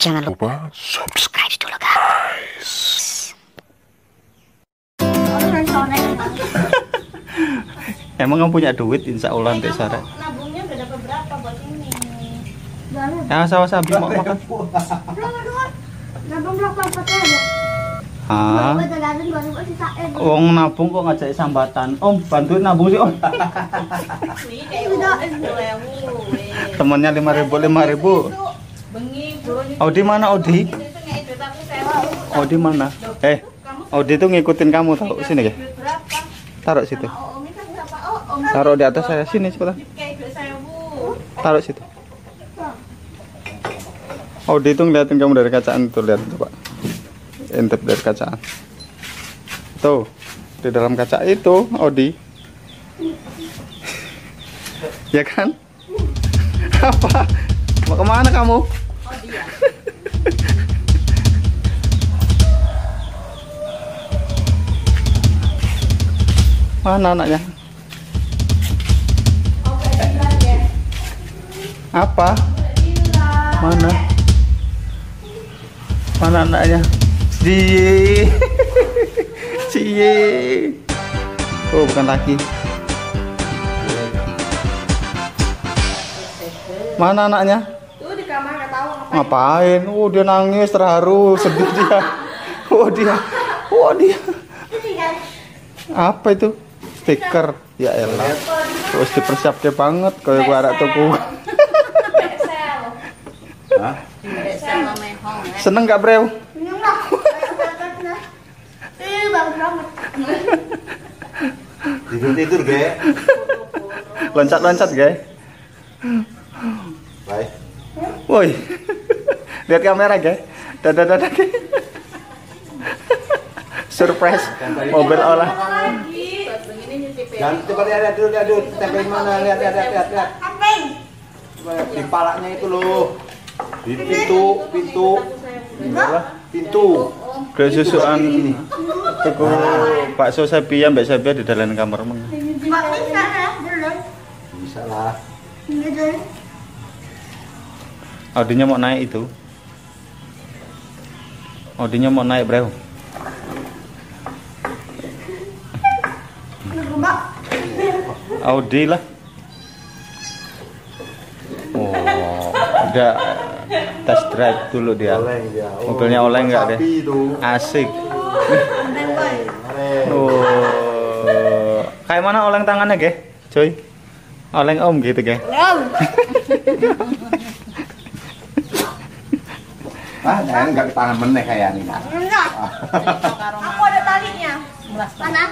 Jangan lupa subscribe dulu guys. Emang kamu punya duit insya Allah nanti Sarah. Nabungnya udah dapat berapa buat ini? Ya, sama mau makan. Nabung berapa Ah. Wong nabung kok ngajak sambatan. Om, bantuin nabung sih, Om. Temennya 5000, 5000. Audi mana Audi? Audi mana? Eh, Audi tuh ngikutin kamu tau sini ya? Taruh situ. Taruh di atas saya sini cepetan. Taruh situ. Audi tuh ngeliatin kamu dari kacaan tuh lihat coba. Intip dari kacaan. Tuh di dalam kaca itu Audi. ya kan? Apa? Mau ke mana kamu? Mana anaknya? Apa? Mana? Mana anaknya? Cie. Cie. Oh, bukan laki. Mana anaknya? Tuh di kamar nggak tahu ngapain. Oh, dia nangis terharu, sedih dia. Oh, dia. Oh, dia. Apa itu? Stiker. Ya elah. Terus dipersiapkan banget kayak gua arak tuku. Hah? Seneng gak, banget. Tidur tidur ge. Loncat-loncat, guys. Baik. Woi. Lihat kamera, guys. Dadah dadah. Surprise mobil olah. Dan coba lihat lihat dulu lihat dulu tempel mana lihat lihat lihat lihat. di palanya itu loh. Di pintu pintu pintu. Kesusuan tuku bakso sapi ya mbak sapi di dalam kamar meng. Bisa belum. Bisa lah. Audinya mau naik itu. Audinya mau naik, Bro. Mbak. Audi lah. Oh, udah test drive dulu dia. Oleng dia. Oh, Mobilnya oleng nggak deh? Asik. Oh, kayak mana oleng tangannya, Ge? Coy. Oleng om gitu, Ge. Ah, jangan nggak ke tangan meneh kayak ini. Enggak. Aku ada talinya. Mana?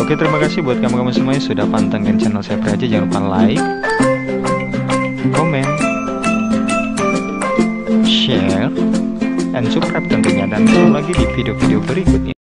Oke, terima kasih buat kamu-kamu semuanya sudah pantengin channel saya aja. Jangan lupa like, komen, share, dan subscribe tentunya. Dan ketemu lagi di video-video berikutnya.